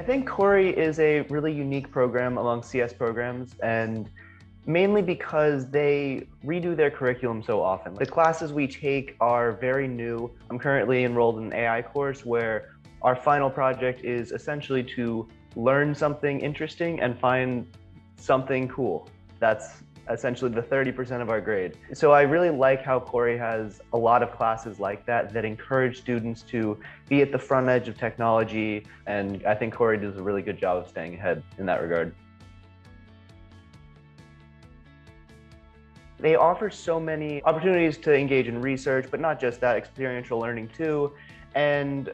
I think Khoury is a really unique program among CS programs and mainly because they redo their curriculum so often. The classes we take are very new. I'm currently enrolled in an AI course where our final project is essentially to learn something interesting and find something cool. That's essentially the 30% of our grade. So I really like how Khoury has a lot of classes like that that encourage students to be at the front edge of technology. And I think Khoury does a really good job of staying ahead in that regard. They offer so many opportunities to engage in research, but not just that, experiential learning too. And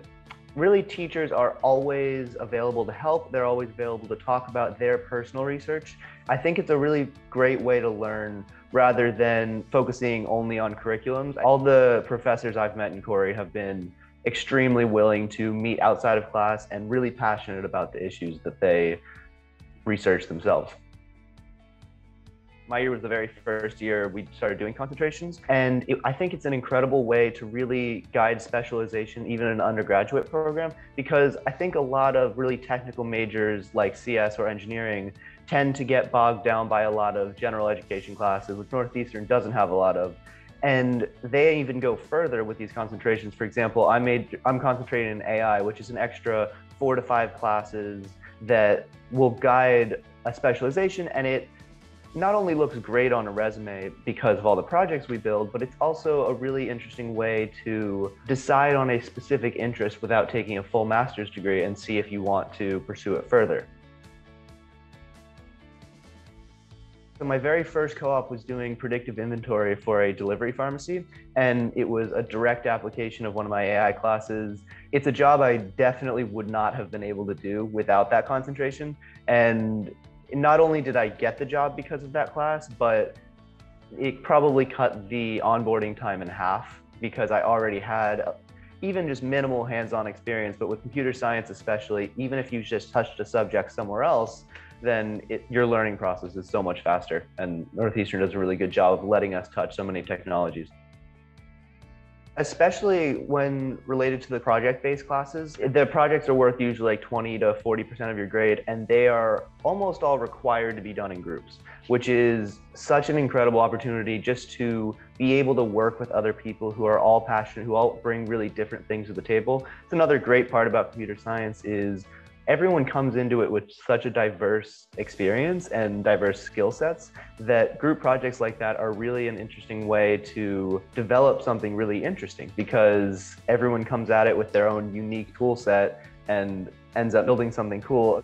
really teachers are always available to help. They're always available to talk about their personal research. I think it's a really great way to learn rather than focusing only on curriculums. All the professors I've met in Khoury have been extremely willing to meet outside of class and really passionate about the issues that they research themselves my year was the very first year we started doing concentrations. And it, I think it's an incredible way to really guide specialization, even in an undergraduate program, because I think a lot of really technical majors like CS or engineering tend to get bogged down by a lot of general education classes, which Northeastern doesn't have a lot of. And they even go further with these concentrations. For example, I made I'm concentrating in AI, which is an extra four to five classes that will guide a specialization and it not only looks great on a resume because of all the projects we build, but it's also a really interesting way to decide on a specific interest without taking a full master's degree and see if you want to pursue it further. So my very first co-op was doing predictive inventory for a delivery pharmacy, and it was a direct application of one of my AI classes. It's a job I definitely would not have been able to do without that concentration, and not only did I get the job because of that class, but it probably cut the onboarding time in half because I already had even just minimal hands-on experience, but with computer science especially, even if you just touched a subject somewhere else, then it, your learning process is so much faster. And Northeastern does a really good job of letting us touch so many technologies especially when related to the project-based classes. The projects are worth usually like 20 to 40% of your grade, and they are almost all required to be done in groups, which is such an incredible opportunity just to be able to work with other people who are all passionate, who all bring really different things to the table. It's another great part about computer science is everyone comes into it with such a diverse experience and diverse skill sets that group projects like that are really an interesting way to develop something really interesting because everyone comes at it with their own unique tool set and ends up building something cool.